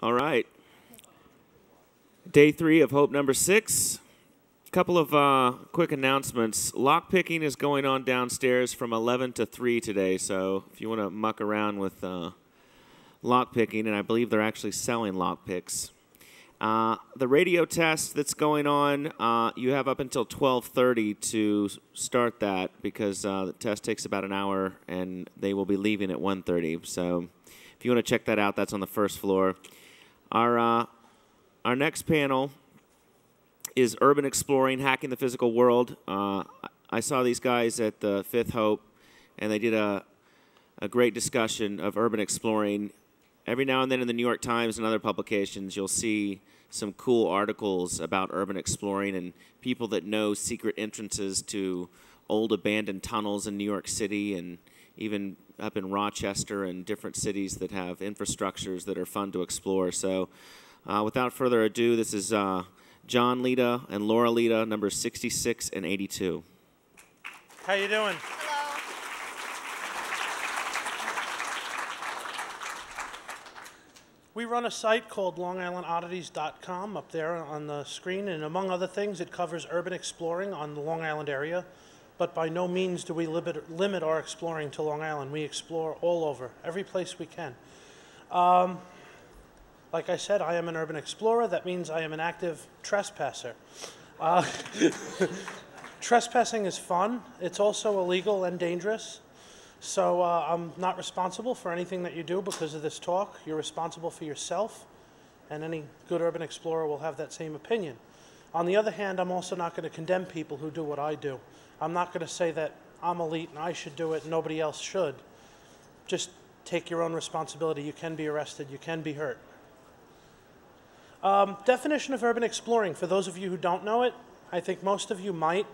All right. Day three of Hope number six. A Couple of uh, quick announcements. Lock picking is going on downstairs from 11 to 3 today. So if you want to muck around with uh, lock picking, and I believe they're actually selling lock picks. Uh, the radio test that's going on, uh, you have up until 12:30 to start that because uh, the test takes about an hour, and they will be leaving at 1:30. So, if you want to check that out, that's on the first floor. Our uh, our next panel is urban exploring, hacking the physical world. Uh, I- I saw these guys at the Fifth Hope, and they did a a great discussion of urban exploring. Every now and then in the New York Times and other publications, you'll see some cool articles about urban exploring and people that know secret entrances to old abandoned tunnels in New York City and even up in Rochester and different cities that have infrastructures that are fun to explore. So, uh, without further ado, this is uh, John Leita and Laura Leita, numbers 66 and 82. How you doing? We run a site called LongIslandOddities.com up there on the screen, and among other things, it covers urban exploring on the Long Island area. But by no means do we limit, limit our exploring to Long Island. We explore all over, every place we can. Um, like I said, I am an urban explorer. That means I am an active trespasser. Uh, trespassing is fun. It's also illegal and dangerous. So uh, I'm not responsible for anything that you do because of this talk. You're responsible for yourself, and any good urban explorer will have that same opinion. On the other hand, I'm also not going to condemn people who do what I do. I'm not going to say that I'm elite and I should do it and nobody else should. Just take your own responsibility. You can be arrested, you can be hurt. Um, definition of urban exploring, for those of you who don't know it, I think most of you might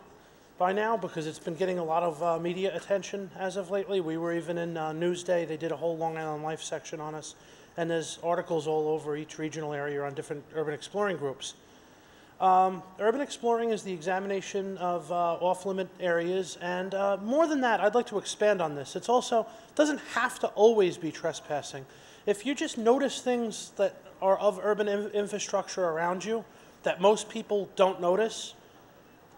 by now because it's been getting a lot of uh, media attention as of lately. We were even in uh, Newsday, they did a whole Long Island Life section on us, and there's articles all over each regional area on different urban exploring groups. Um, urban exploring is the examination of uh, off-limit areas, and uh, more than that, I'd like to expand on this. It's also doesn't have to always be trespassing. If you just notice things that are of urban in- infrastructure around you that most people don't notice,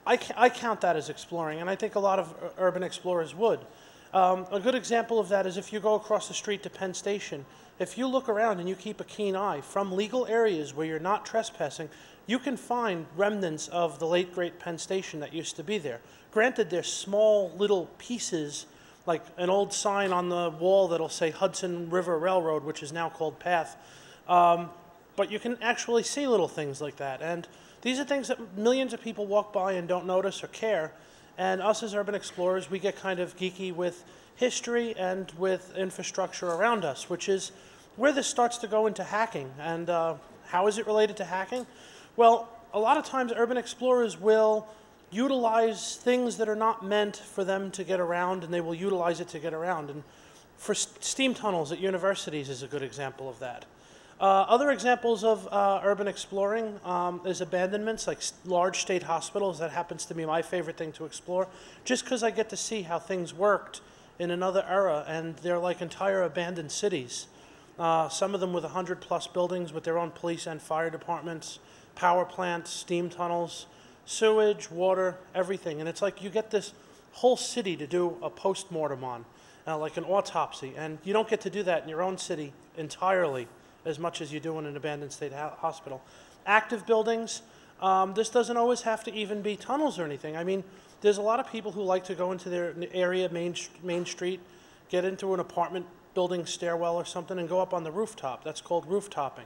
I, I count that as exploring, and I think a lot of urban explorers would. Um, a good example of that is if you go across the street to Penn Station. If you look around and you keep a keen eye from legal areas where you're not trespassing, you can find remnants of the late great Penn Station that used to be there. Granted, they're small little pieces, like an old sign on the wall that'll say Hudson River Railroad, which is now called Path. Um, but you can actually see little things like that. And these are things that millions of people walk by and don't notice or care. And us as urban explorers, we get kind of geeky with history and with infrastructure around us, which is where this starts to go into hacking. And uh, how is it related to hacking? Well, a lot of times urban explorers will utilize things that are not meant for them to get around, and they will utilize it to get around. And for steam tunnels at universities is a good example of that. Uh, other examples of uh, urban exploring um, is abandonments, like large state hospitals. That happens to be my favorite thing to explore, just because I get to see how things worked in another era, and they're like entire abandoned cities. Uh, some of them with 100 plus buildings with their own police and fire departments, power plants, steam tunnels, sewage, water, everything. And it's like you get this whole city to do a post mortem on, uh, like an autopsy. And you don't get to do that in your own city entirely as much as you do in an abandoned state ho- hospital. Active buildings, um, this doesn't always have to even be tunnels or anything. I mean, there's a lot of people who like to go into their area, main, main street, get into an apartment building stairwell or something and go up on the rooftop. That's called rooftoping.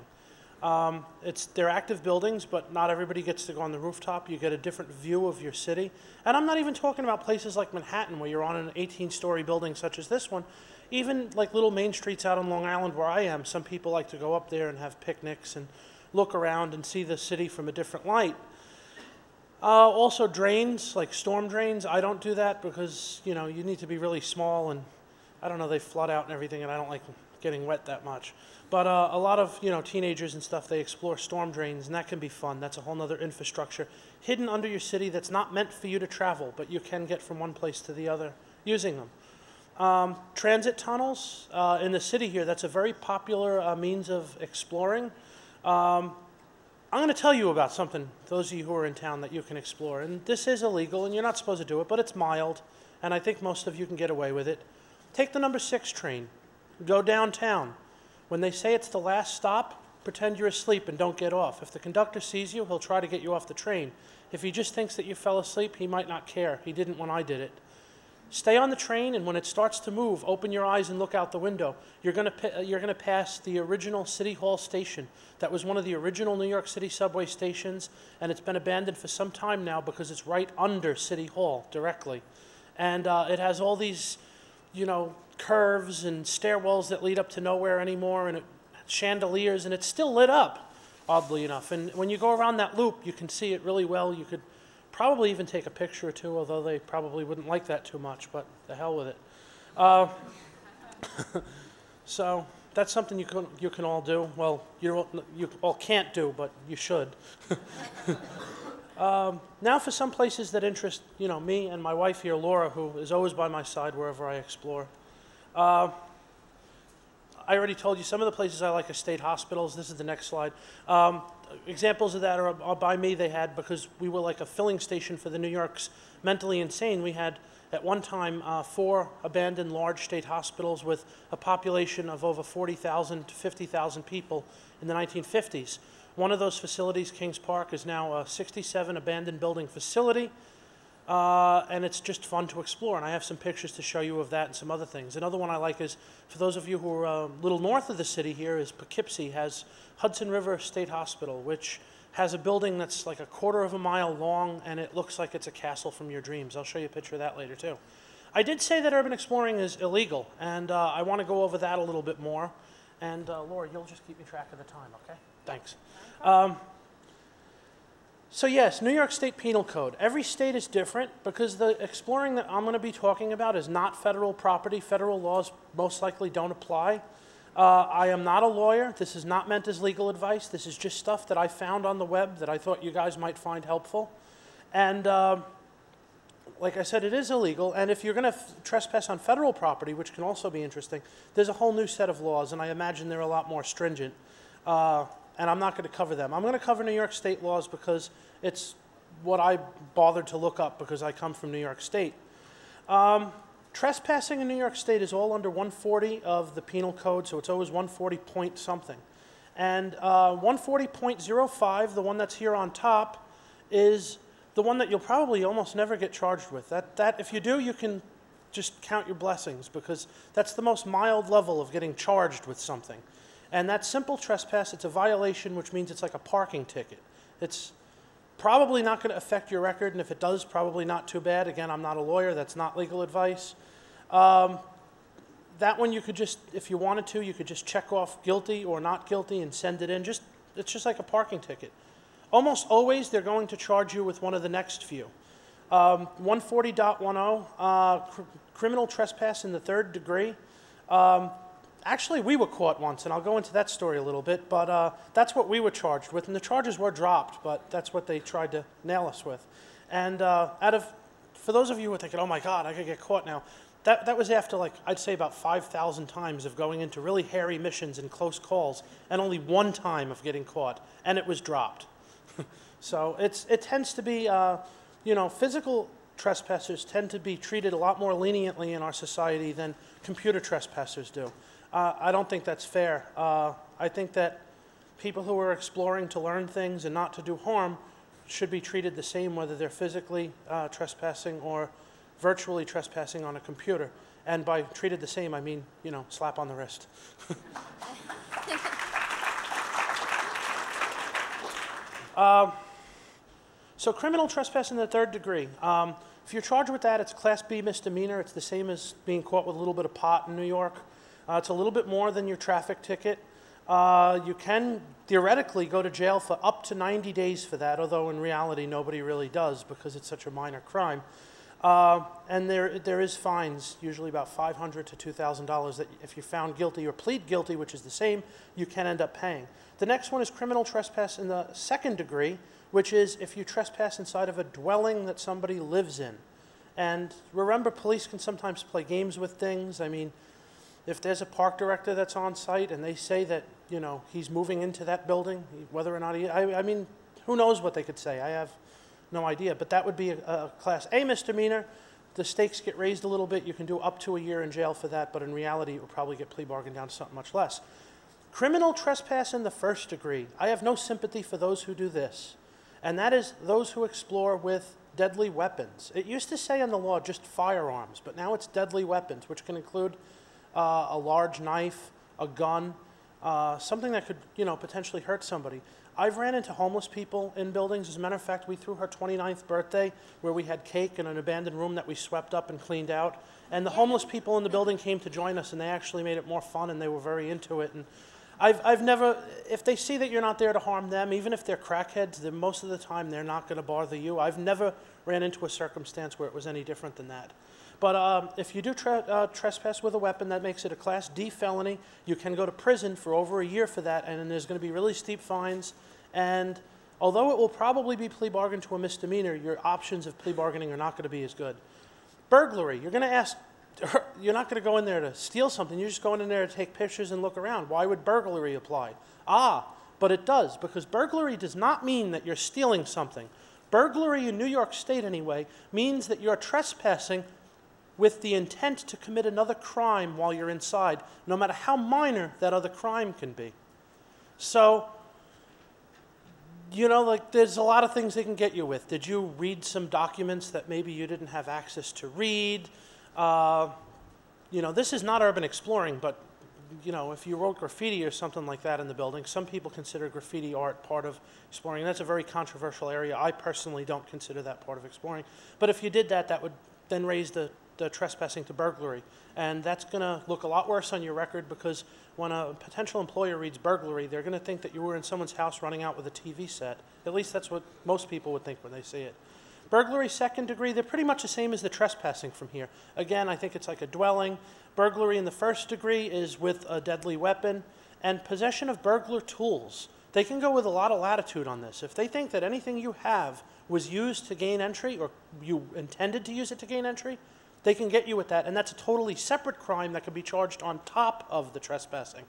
Um, it's, they're active buildings, but not everybody gets to go on the rooftop. You get a different view of your city. And I'm not even talking about places like Manhattan where you're on an 18 story building such as this one. Even like little main streets out on Long Island where I am, some people like to go up there and have picnics and look around and see the city from a different light. Uh, also drains, like storm drains. I don't do that because, you know, you need to be really small and I don't know, they flood out and everything and I don't like getting wet that much. But uh, a lot of, you know, teenagers and stuff, they explore storm drains and that can be fun. That's a whole nother infrastructure hidden under your city that's not meant for you to travel, but you can get from one place to the other using them. Um, transit tunnels uh, in the city here, that's a very popular uh, means of exploring. Um, I'm going to tell you about something, those of you who are in town, that you can explore. And this is illegal, and you're not supposed to do it, but it's mild, and I think most of you can get away with it. Take the number six train, go downtown. When they say it's the last stop, pretend you're asleep and don't get off. If the conductor sees you, he'll try to get you off the train. If he just thinks that you fell asleep, he might not care. He didn't when I did it. Stay on the train, and when it starts to move, open your eyes and look out the window. You're going going to pass the original City Hall station. That was one of the original New York City subway stations, and it's been abandoned for some time now because it's right under City Hall directly, and uh, it has all these, you know, curves and stairwells that lead up to nowhere anymore, and it, chandeliers, and it's still lit up, oddly enough. And when you go around that loop, you can see it really well. You could probably even take a picture or two, although they probably wouldn't like that too much, but the hell with it. Uh, so that's something you can, you can all do. Well, you, you all can't do, but you should. um, now for some places that interest, you know, me and my wife here, Laura, who is always by my side wherever I explore. Uh, I already told you some of the places I like are state hospitals. This is the next slide. Um, examples of that are, are by me. They had because we were like a filling station for the New York's mentally insane. We had at one time uh, four abandoned large state hospitals with a population of over 40,000 to 50,000 people in the 1950s. One of those facilities, Kings Park, is now a 67 abandoned building facility. Uh, and it's just fun to explore. And I have some pictures to show you of that and some other things. Another one I like is, for those of you who are a little north of the city here, is Poughkeepsie has Hudson River State Hospital, which has a building that's like a quarter of a mile long, and it looks like it's a castle from your dreams. I'll show you a picture of that later too. I did say that urban exploring is illegal, and uh, I want to go over that a little bit more. And uh, Laura, you'll just keep me track of the time, okay? Thanks. Um, so yes, New York State Penal Code. Every state is different because the exploring that I'm going to be talking about is not federal property. Federal laws most likely don't apply. Uh, I am not a lawyer. This is not meant as legal advice. This is just stuff that I found on the web that I thought you guys might find helpful. And uh, like I said, it is illegal. And if you're going to trespass on federal property, which can also be interesting, there's a whole new set of laws, and I imagine they're a lot more stringent. Uh, and I'm not going to cover them. I'm going to cover New York State laws because it's what I bothered to look up because I come from New York State. Um, trespassing in New York State is all under 140 of the penal code, so it's always 140 point something. And uh, 140.05, the one that's here on top, is the one that you'll probably almost never get charged with. That, that if you do, you can just count your blessings because that's the most mild level of getting charged with something. And that simple trespass, it's a violation, which means it's like a parking ticket. It's probably not going to affect your record, and if it does, probably not too bad. Again, I'm not a lawyer, that's not legal advice. Um, that one you could just, if you wanted to, you could just check off guilty or not guilty and send it in. Just it's just like a parking ticket. Almost always, they're going to charge you with one of the next few. Um, 140.10, uh, cr- criminal trespass in the third degree. Um, actually, we were caught once, and I'll go into that story a little bit, but uh, that's what we were charged with, and the charges were dropped, but that's what they tried to nail us with. And uh, out of, for those of you who are thinking, oh my God, I could get caught now, that, that was after like, I'd say about 5,000 times of going into really hairy missions and close calls, and only one time of getting caught, and it was dropped. so it's, it tends to be, uh, you know, physical trespassers tend to be treated a lot more leniently in our society than computer trespassers do. Uh, I don't think that's fair. Uh, I think that people who are exploring to learn things and not to do harm should be treated the same whether they're physically uh, trespassing or virtually trespassing on a computer. And by treated the same, I mean, you know, slap on the wrist. Um, so criminal trespass in the third degree. Um, if you're charged with that, it's Class B misdemeanor. It's the same as being caught with a little bit of pot in New York. Uh, it's a little bit more than your traffic ticket. Uh, you can theoretically go to jail for up to 90 days for that, although in reality nobody really does because it's such a minor crime. Uh, and there, there is fines, usually about 500 to $2,000, that if you're found guilty or plead guilty, which is the same, you can end up paying. The next one is criminal trespass in the second degree, which is if you trespass inside of a dwelling that somebody lives in. And remember, police can sometimes play games with things. I mean, if there's a park director that's on site and they say that, you know, he's moving into that building, whether or not he, I, I mean, who knows what they could say? I have no idea. But that would be a, a Class A misdemeanor. The stakes get raised a little bit. You can do up to a year in jail for that, but in reality, it will probably get plea bargained down to something much less. Criminal trespass in the first degree. I have no sympathy for those who do this, and that is those who explore with deadly weapons. It used to say in the law just firearms, but now it's deadly weapons, which can include uh, a large knife, a gun, uh, something that could, you know, potentially hurt somebody. I've ran into homeless people in buildings. As a matter of fact, we threw her 29th birthday where we had cake in an abandoned room that we swept up and cleaned out. And the homeless people in the building came to join us, and they actually made it more fun, and they were very into it. And I've, I've never, if they see that you're not there to harm them, even if they're crackheads, then most of the time they're not going to bother you. I've never ran into a circumstance where it was any different than that. But um, if you do uh, trespass with a weapon, that makes it a Class D felony. You can go to prison for over a year for that, and there's going to be really steep fines. And although it will probably be plea bargained to a misdemeanor, your options of plea bargaining are not going to be as good. Burglary, you're going to ask, you're not going to go in there to steal something, you're just going in there to take pictures and look around. Why would burglary apply? Ah, but it does, because burglary does not mean that you're stealing something. Burglary in New York State, anyway, means that you're trespassing with the intent to commit another crime while you're inside, no matter how minor that other crime can be. So, you know, like there's a lot of things they can get you with. Did you read some documents that maybe you didn't have access to read? Uh, you know, this is not urban exploring, but you know, if you wrote graffiti or something like that in the building, some people consider graffiti art part of exploring. That's a very controversial area. I personally don't consider that part of exploring. But if you did that, that would then raise the, the trespassing to burglary. And that's going to look a lot worse on your record because when a potential employer reads burglary, they're going to think that you were in someone's house running out with a TV set. At least that's what most people would think when they see it. Burglary second degree, they're pretty much the same as the trespassing from here. Again, I think it's like a dwelling. Burglary in the first degree is with a deadly weapon. And possession of burglar tools. They can go with a lot of latitude on this. If they think that anything you have was used to gain entry or you intended to use it to gain entry, they can get you with that. And that's a totally separate crime that could be charged on top of the trespassing.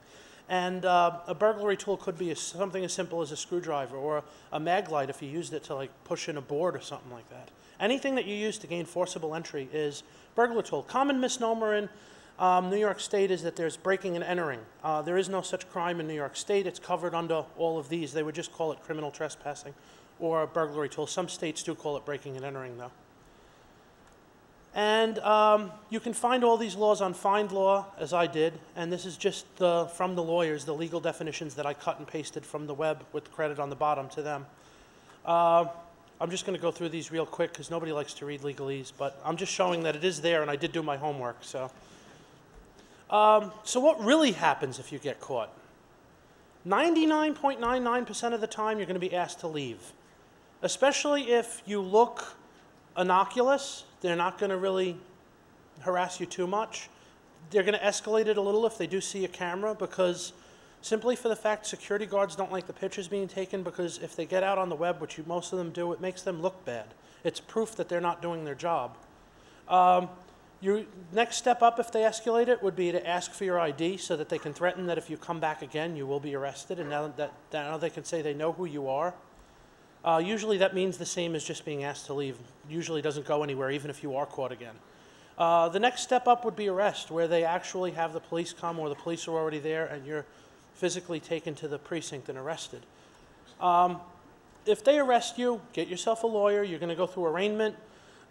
And uh, a burglary tool could be a, something as simple as a screwdriver or a, a mag light if you used it to like push in a board or something like that. Anything that you use to gain forcible entry is burglar tool. Common misnomer in um, New York State is that there's breaking and entering. Uh, there is no such crime in New York State. It's covered under all of these. They would just call it criminal trespassing or burglary tool. Some states do call it breaking and entering, though. And um, you can find all these laws on Find Law, as I did, and this is just the, from the lawyers, the legal definitions that I cut and pasted from the web with credit on the bottom to them. Uh, I'm just going to go through these real quick because nobody likes to read legalese, but I'm just showing that it is there and I did do my homework. So, um, so what really happens if you get caught? 99.99% of the time, you're going to be asked to leave, especially if you look innocuous. They're not going to really harass you too much. They're going to escalate it a little if they do see a camera because simply for the fact security guards don't like the pictures being taken because if they get out on the web, which you, most of them do, it makes them look bad. It's proof that they're not doing their job. Um, your next step up, if they escalate it, would be to ask for your ID so that they can threaten that if you come back again, you will be arrested. And now that now they can say they know who you are. Uh, usually that means the same as just being asked to leave. Usually doesn't go anywhere, even if you are caught again. Uh, the next step up would be arrest, where they actually have the police come or the police are already there and you're physically taken to the precinct and arrested. Um, if they arrest you, get yourself a lawyer. You're going to go through arraignment.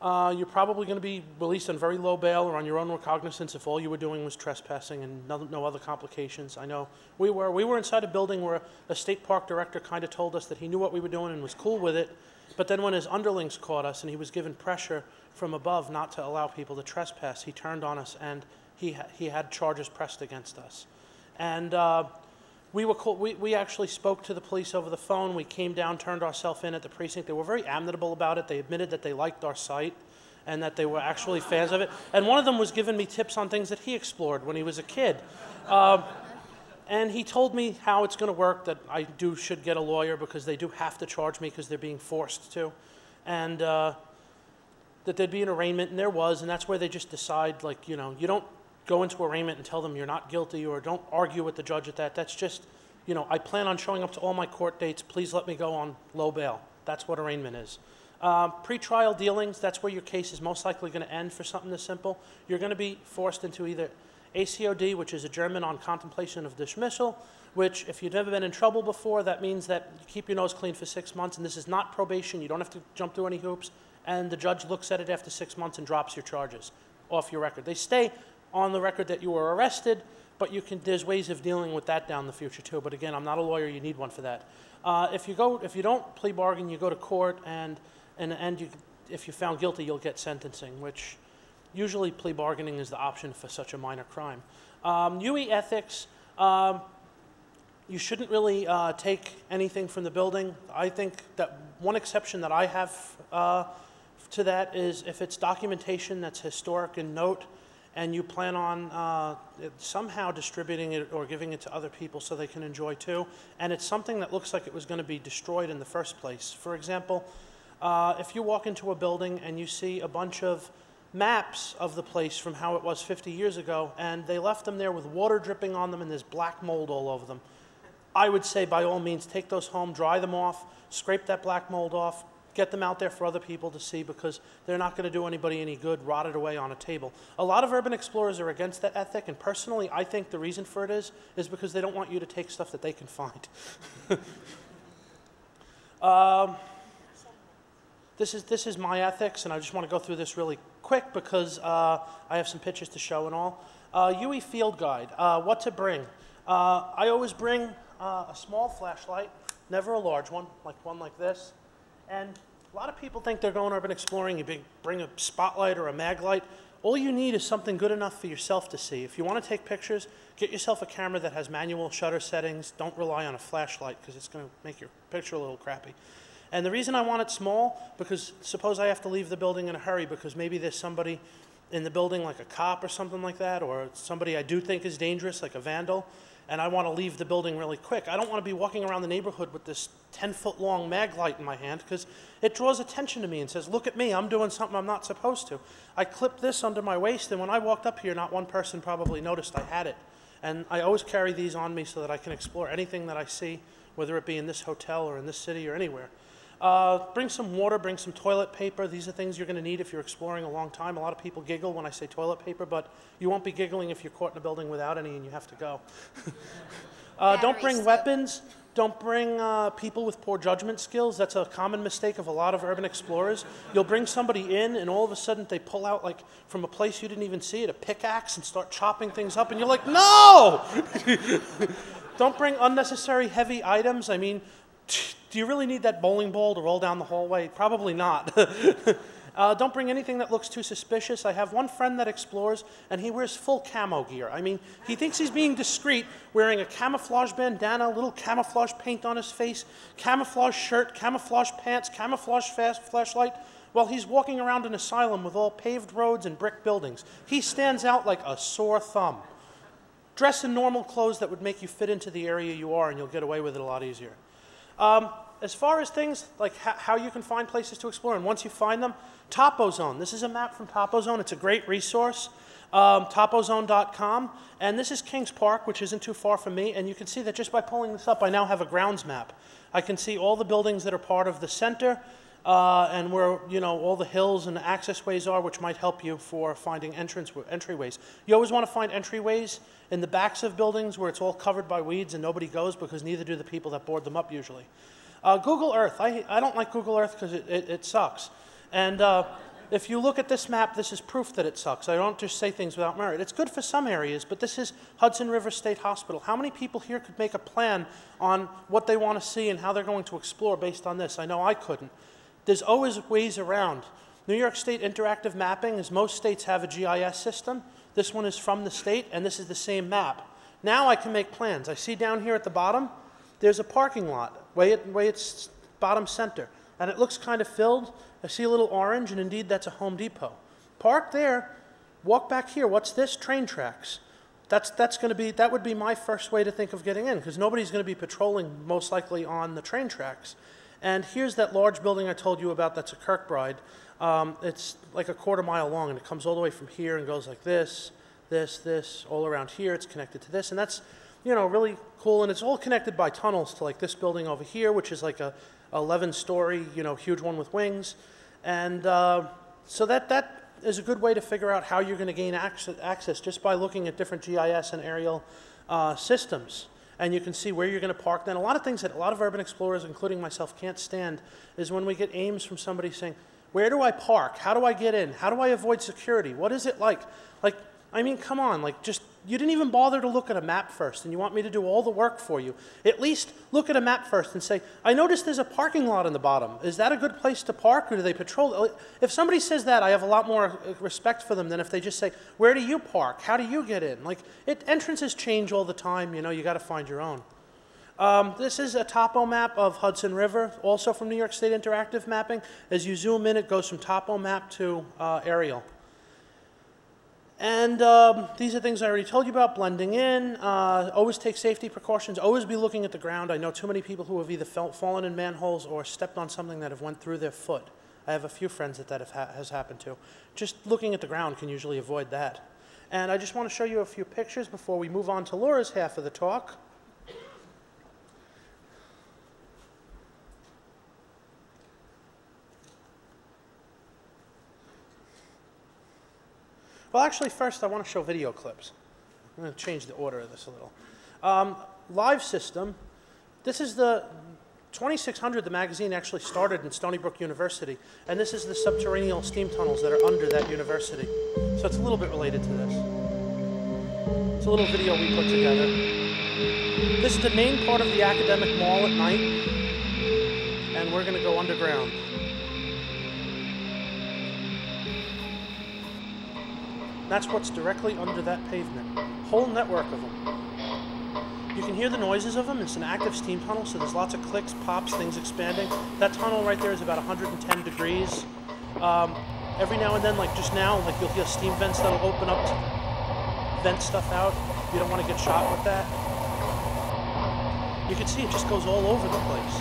Uh, you're probably going to be released on very low bail or on your own recognizance if all you were doing was trespassing and no, no other complications. I know we were. We were inside a building where a state park director kind of told us that he knew what we were doing and was cool with it. But then when his underlings caught us and he was given pressure from above not to allow people to trespass, he turned on us and he, ha- he had charges pressed against us. And uh, we, were we, we actually spoke to the police over the phone. We came down, turned ourselves in at the precinct. They were very amenable about it. They admitted that they liked our site and that they were actually fans of it. And one of them was giving me tips on things that he explored when he was a kid. Um, and he told me how it's going to work, that I do should get a lawyer because they do have to charge me because they're being forced to. And uh, that there'd be an arraignment, and there was, and that's where they just decide, like, you know, you don't go into arraignment and tell them you're not guilty, or don't argue with the judge at that. That's just, you know, I plan on showing up to all my court dates. Please let me go on low bail. That's what arraignment is. Um, Pre-trial dealings, that's where your case is most likely going to end for something this simple. You're going to be forced into either ACOD, which is adjournment on contemplation of dismissal, which, if you've never been in trouble before, that means that you keep your nose clean for six months, and this is not probation. You don't have to jump through any hoops, and the judge looks at it after six months and drops your charges off your record. They stay on the record that you were arrested, but you can, there's ways of dealing with that down the future too. But again, I'm not a lawyer, you need one for that. Uh, if you go, if you don't plea bargain, you go to court and, and, and you, if you're found guilty, you'll get sentencing, which usually plea bargaining is the option for such a minor crime. Um, UE ethics, um, you shouldn't really uh, take anything from the building. I think that one exception that I have uh, to that is if it's documentation that's historic in note and you plan on uh, somehow distributing it or giving it to other people so they can enjoy too, and it's something that looks like it was going to be destroyed in the first place. For example, uh, if you walk into a building and you see a bunch of maps of the place from how it was 50 years ago, and they left them there with water dripping on them and there's black mold all over them, I would say by all means take those home, dry them off, scrape that black mold off, get them out there for other people to see because they're not going to do anybody any good rotted away on a table. A lot of urban explorers are against that ethic, and personally, I think the reason for it is is because they don't want you to take stuff that they can find. um, this is this is my ethics, and I just want to go through this really quick because uh, I have some pictures to show and all. Uh, UE Field Guide, uh, what to bring. Uh, I always bring uh, a small flashlight, never a large one, like one like this. And a lot of people think they're going urban exploring. You bring, bring a spotlight or a mag light. All you need is something good enough for yourself to see. If you want to take pictures, get yourself a camera that has manual shutter settings. Don't rely on a flashlight because it's going to make your picture a little crappy. And the reason I want it small, because suppose I have to leave the building in a hurry because maybe there's somebody in the building, like a cop or something like that, or somebody I do think is dangerous, like a vandal, and I want to leave the building really quick. I don't want to be walking around the neighborhood with this 10 foot long mag light in my hand because it draws attention to me and says, Look at me, I'm doing something I'm not supposed to. I clipped this under my waist, and when I walked up here, not one person probably noticed I had it. And I always carry these on me so that I can explore anything that I see, whether it be in this hotel or in this city or anywhere. Uh, bring some water, bring some toilet paper. These are things you're going to need if you're exploring a long time. A lot of people giggle when I say toilet paper, but you won't be giggling if you're caught in a building without any and you have to go. uh, don't bring weapons. Don't bring uh, people with poor judgment skills. That's a common mistake of a lot of urban explorers. You'll bring somebody in, and all of a sudden they pull out, like, from a place you didn't even see it, a pickaxe and start chopping things up, and you're like, no! Don't bring unnecessary heavy items. I mean, do you really need that bowling ball to roll down the hallway? Probably not. uh, don't bring anything that looks too suspicious. I have one friend that explores, and he wears full camo gear. I mean, he thinks he's being discreet, wearing a camouflage bandana, little camouflage paint on his face, camouflage shirt, camouflage pants, camouflage fast flashlight. While he's walking around an asylum with all paved roads and brick buildings, he stands out like a sore thumb. Dress in normal clothes that would make you fit into the area you are, and you'll get away with it a lot easier. Um, as far as things like ho- how you can find places to explore, and once you find them, TopoZone. This is a map from TopoZone. It's a great resource. Um, topozone.com. And this is Kings Park, which isn't too far from me. And you can see that just by pulling this up, I now have a grounds map. I can see all the buildings that are part of the center uh, and where you know all the hills and the access ways are, which might help you for finding entrance entryways. You always want to find entryways in the backs of buildings where it's all covered by weeds and nobody goes because neither do the people that board them up usually. Uh, Google Earth. I, I don't like Google Earth because it, it, it sucks. And uh, if you look at this map, this is proof that it sucks. I don't just say things without merit. It's good for some areas, but this is Hudson River State Hospital. How many people here could make a plan on what they want to see and how they're going to explore based on this? I know I couldn't. There's always ways around. New York State Interactive Mapping, as most states have a GIS system. This one is from the state, and this is the same map. Now I can make plans. I see down here at the bottom, there's a parking lot, way, it, way it's bottom center, and it looks kind of filled. I see a little orange, and indeed that's a Home Depot. Park there, walk back here. What's this? Train tracks. That's, that's going to be, that would be my first way to think of getting in, because nobody's going to be patrolling most likely on the train tracks. And here's that large building I told you about that's a Kirkbride. Um, it's like a quarter mile long and it comes all the way from here and goes like this, this, this, all around here. It's connected to this. And that's, you know, really cool. And it's all connected by tunnels to like this building over here, which is like a 11 story, you know, huge one with wings. And uh, so that, that is a good way to figure out how you're going to gain access, just by looking at different GIS and aerial uh, systems. And you can see where you're going to park. Then a lot of things that a lot of urban explorers, including myself, can't stand is when we get aims from somebody saying, where do I park? How do I get in? How do I avoid security? What is it like? Like, I mean, come on, like just you didn't even bother to look at a map first, and you want me to do all the work for you. At least look at a map first and say, I noticed there's a parking lot in the bottom. Is that a good place to park, or do they patrol? If somebody says that, I have a lot more uh, respect for them than if they just say, Where do you park? How do you get in? Like, it, entrances change all the time, you know, you got to find your own. Um, this is a topo map of Hudson River, also from New York State Interactive Mapping. As you zoom in, it goes from topo map to uh, aerial. And um, these are things I already told you about, blending in. Uh, always take safety precautions. Always be looking at the ground. I know too many people who have either fallen in manholes or stepped on something that have went through their foot. I have a few friends that that ha has happened to. Just looking at the ground can usually avoid that. And I just want to show you a few pictures before we move on to Laura's half of the talk. Well, actually, first I want to show video clips. I'm going to change the order of this a little. Um, live system. This is the 2600. The magazine actually started in Stony Brook University, and this is the subterranean steam tunnels that are under that university. So it's a little bit related to this. It's a little video we put together. This is the main part of the academic mall at night, and we're going to go underground. That's what's directly under that pavement. Whole network of them. You can hear the noises of them. It's an active steam tunnel, so there's lots of clicks, pops, things expanding. That tunnel right there is about 110 degrees. Um, every now and then, like just now, like you'll hear steam vents that'll open up to vent stuff out. You don't want to get shot with that. You can see it just goes all over the place.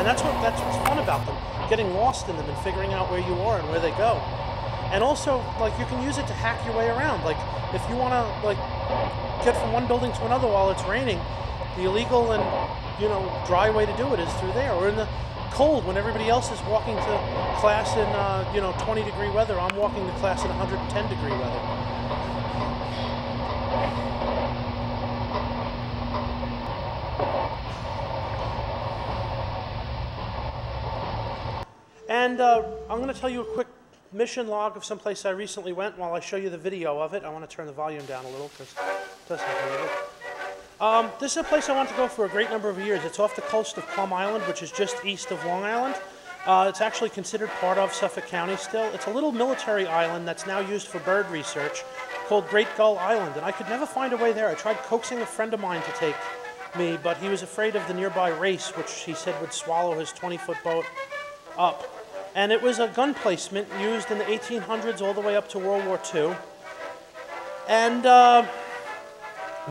And that's what that's what's fun about them. Getting lost in them and figuring out where you are and where they go. And also, like, you can use it to hack your way around. Like, if you want to, like, get from one building to another while it's raining, the illegal and, you know, dry way to do it is through there. Or in the cold, when everybody else is walking to class in, uh, you know, 20 degree weather, I'm walking to class in 110 degree weather. And uh, I'm going to tell you a quick mission log of someplace I recently went. While I show you the video of it, I want to turn the volume down a little because it does have a little. Um, this is a place I want to go for a great number of years. It's off the coast of Plum Island, which is just east of Long Island. Uh, it's actually considered part of Suffolk County still. It's a little military island that's now used for bird research called Great Gull Island, and I could never find a way there. I tried coaxing a friend of mine to take me, but he was afraid of the nearby race, which he said would swallow his 20 foot boat up. And it was a gun placement used in the 1800s all the way up to World War II. And uh,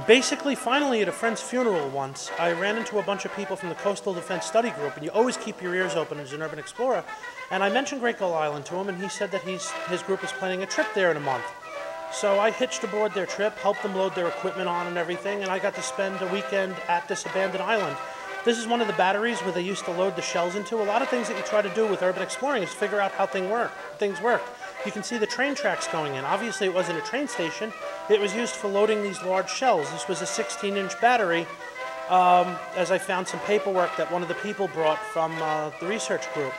basically, finally, at a friend's funeral once, I ran into a bunch of people from the Coastal Defense Study Group, and you always keep your ears open as an urban explorer. And I mentioned Great Gull Island to him, and he said that he's, his group is planning a trip there in a month. So I hitched aboard their trip, helped them load their equipment on and everything, and I got to spend a weekend at this abandoned island. This is one of the batteries where they used to load the shells into. A lot of things that you try to do with urban exploring is figure out how thing work, things work. You can see the train tracks going in. Obviously, it wasn't a train station. It was used for loading these large shells. This was a 16-inch battery, um, as I found some paperwork that one of the people brought from uh, the research group.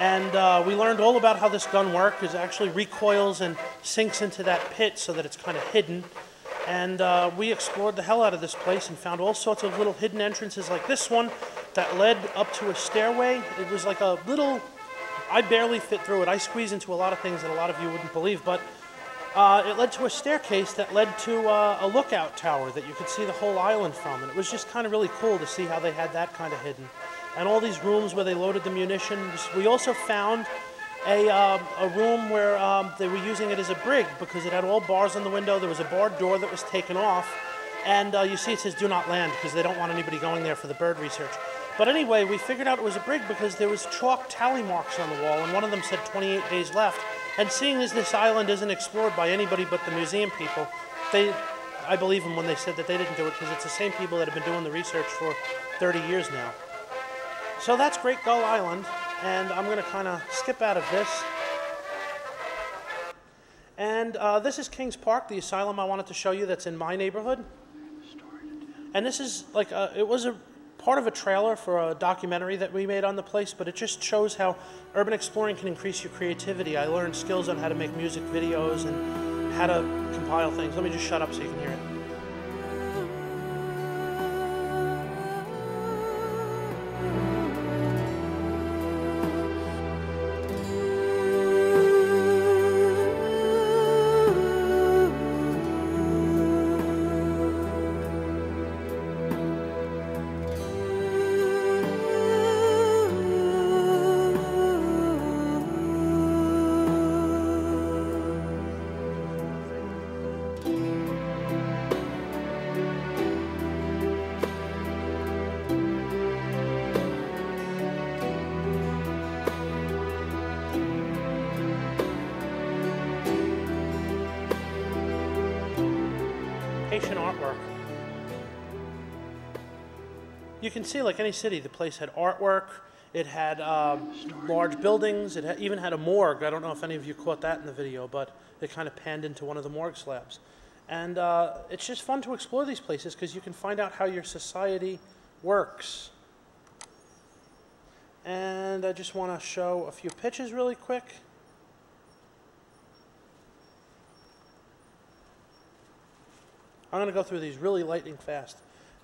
And uh, we learned all about how this gun works. It actually recoils and sinks into that pit so that it's kind of hidden. And uh, we explored the hell out of this place and found all sorts of little hidden entrances like this one that led up to a stairway. It was like a little, I barely fit through it. I squeezed into a lot of things that a lot of you wouldn't believe, but uh, it led to a staircase that led to uh, a lookout tower that you could see the whole island from. And it was just kind of really cool to see how they had that kind of hidden. And all these rooms where they loaded the munitions. We also found a, um, a room where um, they were using it as a brig because it had all bars on the window. There was a barred door that was taken off. And uh, you see it says do not land because they don't want anybody going there for the bird research. But anyway, we figured out it was a brig because there was chalk tally marks on the wall, and one of them said 28 days left. And seeing as this island isn't explored by anybody but the museum people, they, I believe them when they said that they didn't do it because it's the same people that have been doing the research for 30 years now. So that's Great Gull Island, and I'm going to kind of skip out of this. And uh, this is Kings Park, the asylum I wanted to show you that's in my neighborhood. And this is like, a, it was a part of a trailer for a documentary that we made on the place, but it just shows how urban exploring can increase your creativity. I learned skills on how to make music videos and how to compile things. Let me just shut up so you can hear it. Artwork. You can see, like any city, the place had artwork. It had um, large buildings. It even had a morgue. I don't know if any of you caught that in the video, but it kind of panned into one of the morgue slabs. And uh, it's just fun to explore these places because you can find out how your society works. And I just want to show a few pictures really quick. I'm going to go through these really lightning fast.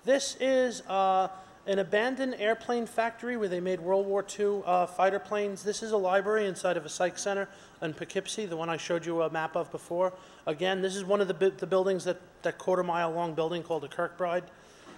This is uh, an abandoned airplane factory where they made World War II uh, fighter planes. This is a library inside of a psych center in Poughkeepsie, the one I showed you a map of before. Again, this is one of the, bu- the buildings, that, that quarter mile long building called the Kirkbride.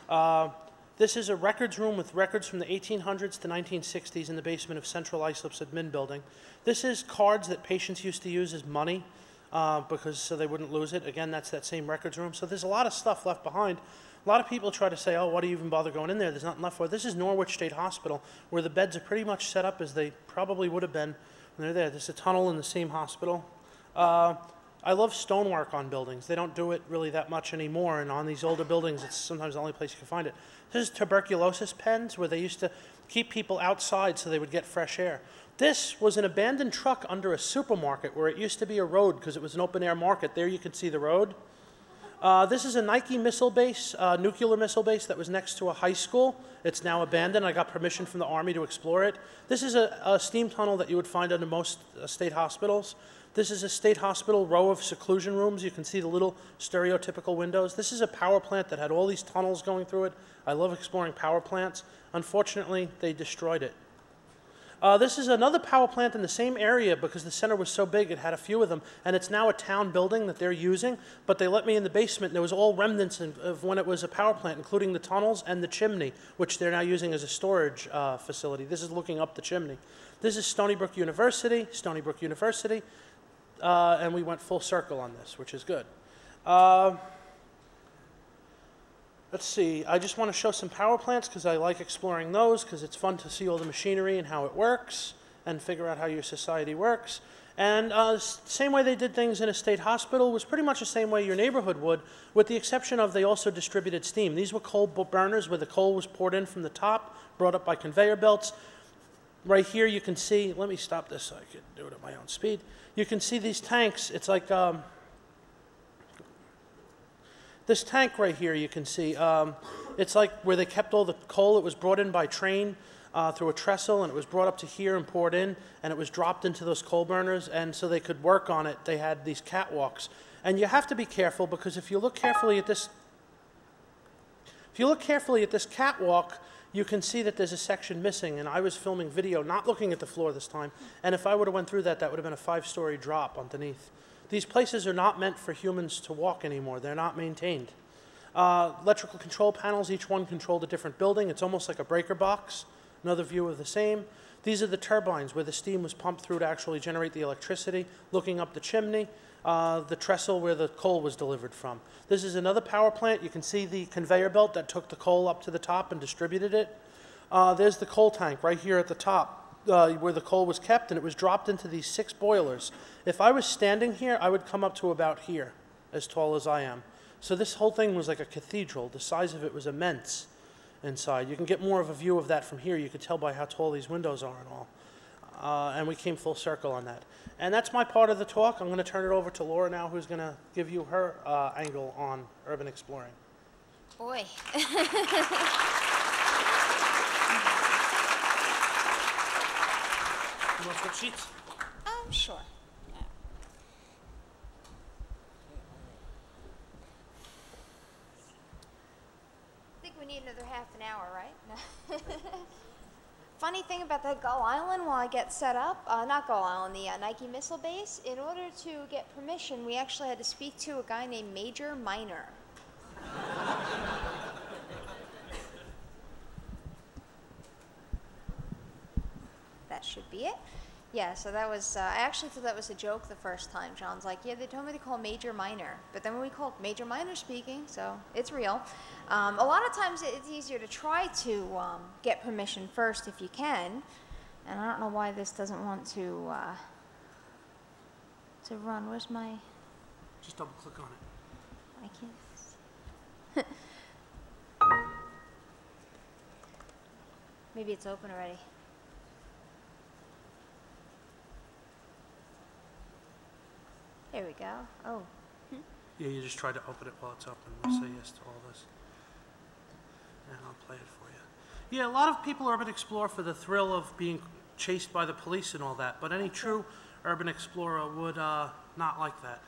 Uh, this is a records room with records from the 1800s to 1960s in the basement of Central Islip's admin building. This is cards that patients used to use as money uh, because so they wouldn't lose it. Again, that's that same records room. So there's a lot of stuff left behind. A lot of people try to say, "Oh, why do you even bother going in there? There's nothing left for it." This is Norwich State Hospital, where the beds are pretty much set up as they probably would have been when they're there. There's a tunnel in the same hospital. Uh, I love stonework on buildings. They don't do it really that much anymore, and on these older buildings, it's sometimes the only place you can find it. This is tuberculosis pens, where they used to keep people outside so they would get fresh air. This was an abandoned truck under a supermarket where it used to be a road because it was an open air market. There you can see the road. Uh, this is a Nike missile base, uh, nuclear missile base that was next to a high school. It's now abandoned. I got permission from the Army to explore it. This is a, a steam tunnel that you would find under most uh, state hospitals. This is a state hospital row of seclusion rooms. You can see the little stereotypical windows. This is a power plant that had all these tunnels going through it. I love exploring power plants. Unfortunately, they destroyed it. Uh, this is another power plant in the same area because the center was so big, it had a few of them, and it's now a town building that they're using. But they let me in the basement, and there was all remnants of, when it was a power plant, including the tunnels and the chimney, which they're now using as a storage uh, facility. This is looking up the chimney. This is Stony Brook University, Stony Brook University, uh, and we went full circle on this, which is good. Let's see, I just want to show some power plants because I like exploring those because it's fun to see all the machinery and how it works and figure out how your society works. And uh, same way they did things in a state hospital was pretty much the same way your neighborhood would, with the exception of they also distributed steam. These were coal burners where the coal was poured in from the top, brought up by conveyor belts. Right here you can see, let me stop this so I can do it at my own speed. You can see these tanks, it's like, um, this tank right here, you can see, um, it's like where they kept all the coal. It was brought in by train uh, through a trestle, and it was brought up to here and poured in, and it was dropped into those coal burners. And so they could work on it. They had these catwalks, and you have to be careful because if you look carefully at this, if you look carefully at this catwalk, you can see that there's a section missing. And I was filming video, not looking at the floor this time. And if I would have went through that, that would have been a five-story drop underneath. These places are not meant for humans to walk anymore. They're not maintained. Uh, electrical control panels, each one controlled a different building. It's almost like a breaker box. Another view of the same. These are the turbines where the steam was pumped through to actually generate the electricity. Looking up the chimney, uh, the trestle where the coal was delivered from. This is another power plant. You can see the conveyor belt that took the coal up to the top and distributed it. Uh, there's the coal tank right here at the top uh, where the coal was kept, and it was dropped into these six boilers. If I was standing here, I would come up to about here, as tall as I am. So this whole thing was like a cathedral. The size of it was immense inside. You can get more of a view of that from here. You could tell by how tall these windows are and all. Uh, and we came full circle on that. And that's my part of the talk. I'm going to turn it over to Laura now, who's going to give you her uh, angle on urban exploring. Boy. You want? Um, sure. I think we need another half an hour, right? Funny thing about the Gull Island, while I get set up, uh, not Gull Island, the uh, Nike missile base, in order to get permission, we actually had to speak to a guy named Major Minor. That should be it. Yeah, so that was, uh, I actually thought that was a joke the first time. John's like, yeah, they told me to call Major Minor. But then when we called Major Minor speaking, so it's real. Um, a lot of times it's easier to try to um, get permission first if you can. And I don't know why this doesn't want to, uh, to run. Where's my, Just double click on it. I can't. Maybe it's open already. There we go. Oh, Yeah, you just try to open it while it's open. We'll say yes to all this. And I'll play it for you. Yeah, a lot of people urban explore for the thrill of being chased by the police and all that, but any true urban explorer would uh, not like that.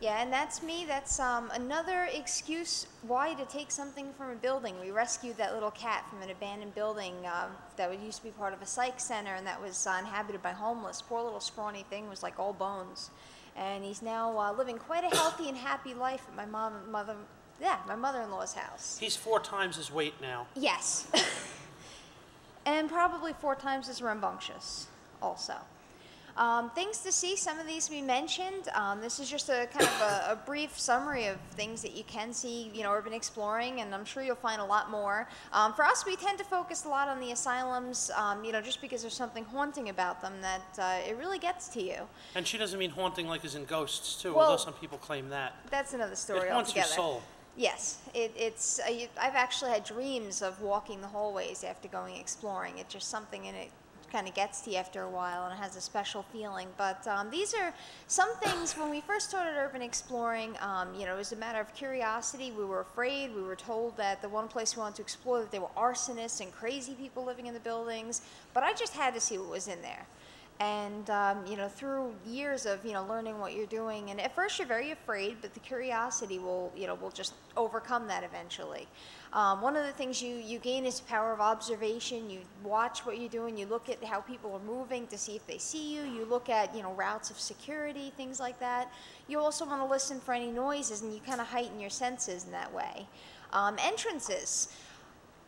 yeah, and that's me. That's um, another excuse why to take something from a building. We rescued that little cat from an abandoned building um, that would used to be part of a psych center and that was uh, inhabited by homeless. Poor little scrawny thing was like all bones, and he's now uh, living quite a healthy and happy life at my mom, mother, yeah, my mother-in-law's house. He's four times his weight now. Yes. and probably four times as rambunctious, also. Um, things to see, some of these we mentioned. Um, this is just a kind of a, a brief summary of things that you can see, you know, urban exploring, and I'm sure you'll find a lot more. Um, for us, we tend to focus a lot on the asylums, um, you know, just because there's something haunting about them that uh, it really gets to you. And she doesn't mean haunting like as in ghosts, too, Well- although some people claim that. That's another story It haunts altogether. your soul. Yes, it, it's. Uh, you, I've actually had dreams of walking the hallways after going exploring. It's just something in it kind of gets to you after a while, and it has a special feeling. But um, these are some things. When we first started urban exploring, um, you know, it was a matter of curiosity. We were afraid. We were told that the one place we wanted to explore that there were arsonists and crazy people living in the buildings. But I just had to see what was in there. And um, you know, through years of you know learning what you're doing, and at first you're very afraid, but the curiosity will you know will just overcome that eventually. Um, one of the things you you gain is power of observation. You watch what you're doing. You look at how people are moving to see if they see you. You look at you know routes of security, things like that. You also want to listen for any noises, and you kind of heighten your senses in that way. Um, entrances.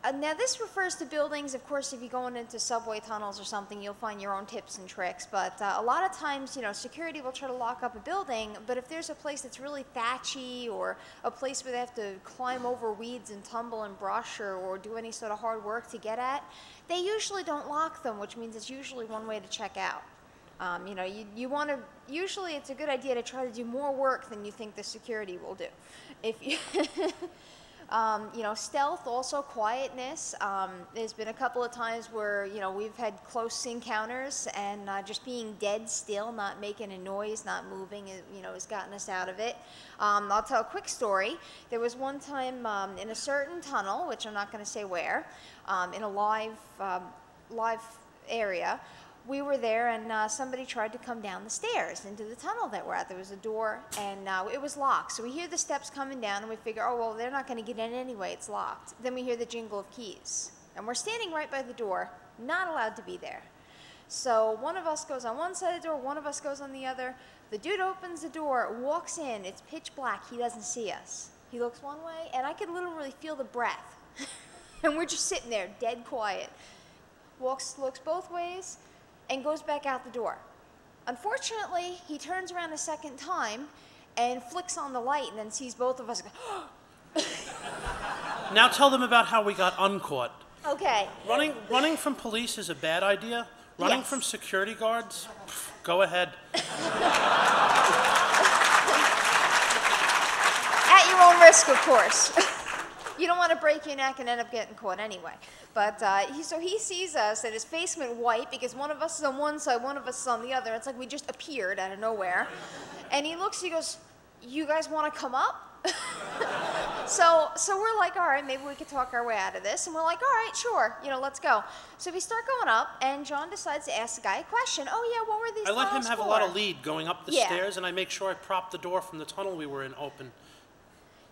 Uh, now, this refers to buildings. Of course, if you're going into subway tunnels or something, you'll find your own tips and tricks. But uh, a lot of times, you know, security will try to lock up a building. But if there's a place that's really thatchy or a place where they have to climb over weeds and tumble and brush or, or do any sort of hard work to get at, they usually don't lock them, which means it's usually one way to check out. Um, you know, you, you want to, usually it's a good idea to try to do more work than you think the security will do. If you, Um, you know, stealth, also quietness. Um, there's been a couple of times where, you know, we've had close encounters and uh, just being dead still, not making a noise, not moving, you know, has gotten us out of it. Um, I'll tell a quick story. There was one time um, in a certain tunnel, which I'm not going to say where, um, in a live, um, live area, we were there and uh, somebody tried to come down the stairs into the tunnel that we're at. There was a door and uh, it was locked. So we hear the steps coming down and we figure, oh, well, they're not going to get in anyway. It's locked. Then we hear the jingle of keys. And we're standing right by the door, not allowed to be there. So one of us goes on one side of the door, one of us goes on the other. The dude opens the door, walks in. It's pitch black. He doesn't see us. He looks one way, and I could literally feel the breath. and we're just sitting there, dead quiet. Walks, looks both ways, and goes back out the door. Unfortunately, he turns around a second time and flicks on the light and then sees both of us go, Now tell them about how we got uncaught. Okay. Running, running from police is a bad idea. Running Yes. from security guards, pff, go ahead. At your own risk, of course. you don't want to break your neck and end up getting caught anyway. But uh, he, so he sees us, and his face went white because one of us is on one side, one of us is on the other. It's like we just appeared out of nowhere. And he looks, he goes, "You guys want to come up?" so, so we're like, all right, maybe we could talk our way out of this. And we're like, all right, sure, you know, let's go. So we start going up, and John decides to ask the guy a question. Oh yeah, what were these? I let him have a lot of lead going up the Yeah. stairs, and I make sure I prop the door from the tunnel we were in open.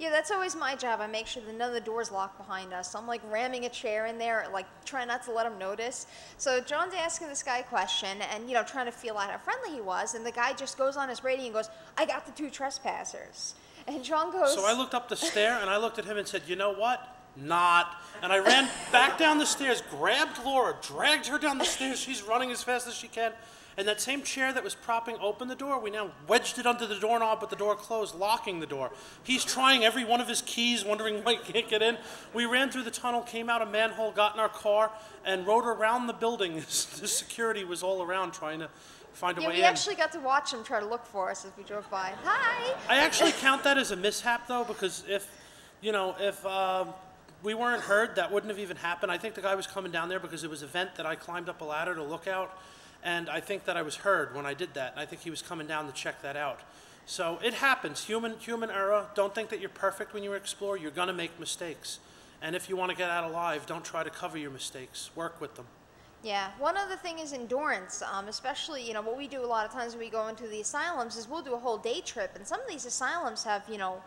Yeah, that's always my job. I make sure that none of the doors lock behind us. So I'm like ramming a chair in there, like trying not to let him notice. So John's asking this guy a question and, you know, trying to feel out how friendly he was. And the guy just goes on his radio and goes, I got the two trespassers. And John goes, So I looked up the stair and I looked at him and said, You know what? Not. And I ran back down the stairs, grabbed Laura, dragged her down the stairs. She's running as fast as she can. And that same chair that was propping open the door, we now wedged it under the doorknob, but the door closed, locking the door. He's trying every one of his keys, wondering why he can't get in. We ran through the tunnel, came out a manhole, got in our car, and rode around the building. the security was all around trying to find a yeah, way we in. actually got to watch him try to look for us as we drove by. Hi! I actually count that as a mishap, though, because if, you know, if um, we weren't heard, that wouldn't have even happened. I think the guy was coming down there because it was a vent that I climbed up a ladder to look out, and I think that I was heard when I did that. And I think he was coming down to check that out. So it happens. Human, human error. Don't think that you're perfect when you explore. You're gonna make mistakes, and if you want to get out alive, don't try to cover your mistakes. Work with them. Yeah, one other thing is endurance, um, especially, you know, what we do a lot of times when we go into the asylums is we'll do a whole day trip, and some of these asylums have, you know,